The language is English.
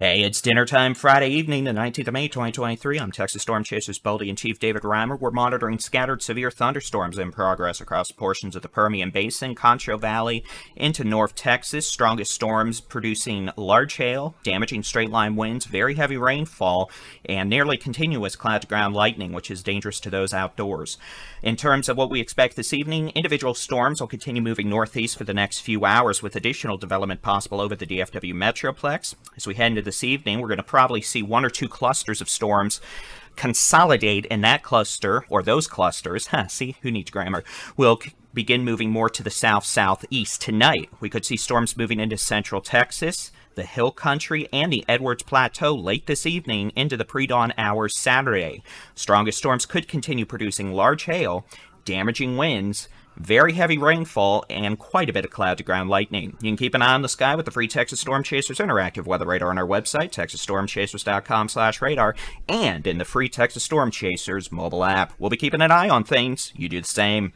Hey, it's dinner time Friday evening, the 19th of May, 2023. I'm Texas Storm Chasers Building and Chief David Reimer. We're monitoring scattered severe thunderstorms in progress across portions of the Permian Basin, Concho Valley, into North Texas. Strongest storms producing large hail, damaging straight line winds, very heavy rainfall, and nearly continuous cloud to ground lightning, which is dangerous to those outdoors. In terms of what we expect this evening, individual storms will continue moving northeast for the next few hours with additional development possible over the DFW Metroplex. As we head into this evening, we're going to probably see one or two clusters of storms consolidate in that cluster, or those clusters. Huh, see, who needs grammar? Will begin moving more to the south-southeast. Tonight, we could see storms moving into central Texas, the Hill Country, and the Edwards Plateau late this evening into the pre-dawn hours Saturday. Strongest storms could continue producing large hail, damaging winds, very heavy rainfall, and quite a bit of cloud-to-ground lightning. You can keep an eye on the sky with the free Texas Storm Chasers Interactive Weather Radar on our website, texasstormchasers.com slash radar, and in the free Texas Storm Chasers mobile app. We'll be keeping an eye on things. You do the same.